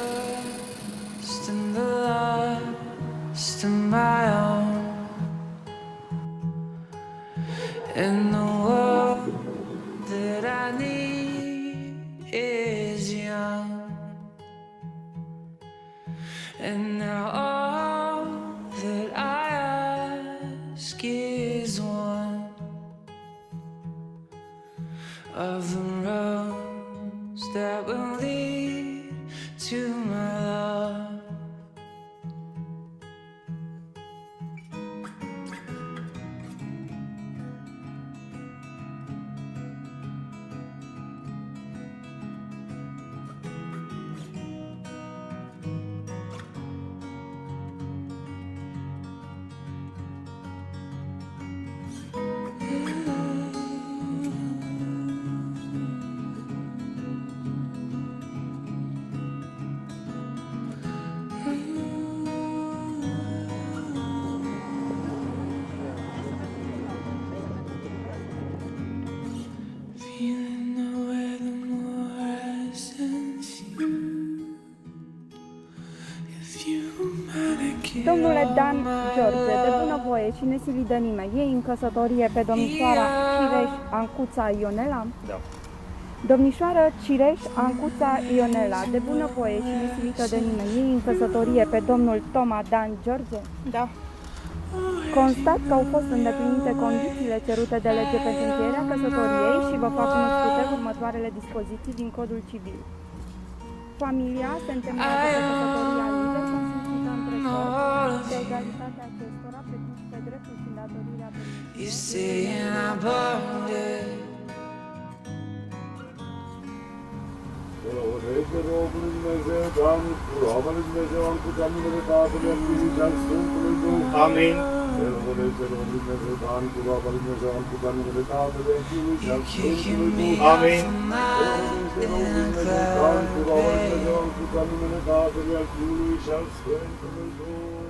lost in the lost in my own. And the world that I need is young. And now all that I ask is one of the roads that will lead Domnule Dan George, de bunăvoie și nesilit de nimeni, iei în căsătorie pe domnișoara Cireș Ancuța Ionela? Da. Domnișoară Cireș Ancuța Ionela, de bunăvoie și nesilită de nimeni, iei în căsătorie pe domnul Toma Dan George? Da. Constat că au fost îndeplinite condițiile cerute de lege pentru încheierea căsătoriei și vă fac cunoscute următoarele dispoziții din Codul Civil. Familia se întemeiază pe căsătoria liber consimțită între părți, de egalitatea acestora, precum și pe dreptul și îndatorirea părinților. You saying I bought it. Sfântul Dumnezeu, Doamne, Romanul Dumnezeu, am cu Doamnele Tatălui, al Fiului și al Sfântului Duh. Amin. Sfântul Dumnezeu, Doamne, cu Romanul Dumnezeu, am cu Doamnele Tatălui, al Fiului și al Kicking Sfântului me Duh. off Amen. of my Dumnezeu, Doamne, cu Romanul Dumnezeu, am cu Doamnele Tatălui, al Fiului și al Sfântului Duh.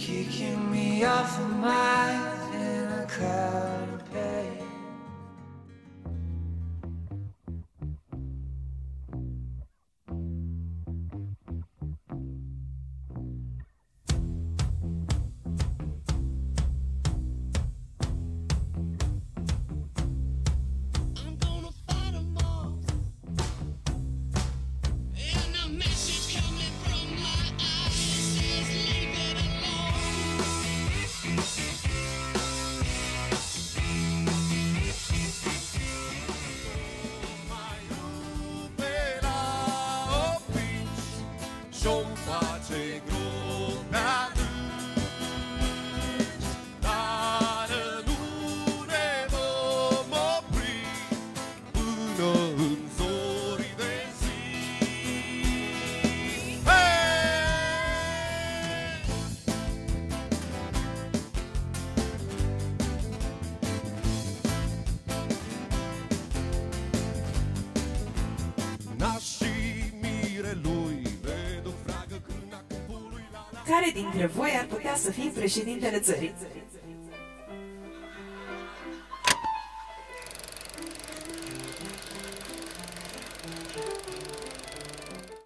kicking me off of mine in a cloud Show. Care dintre voi ar putea să fie președintele țării?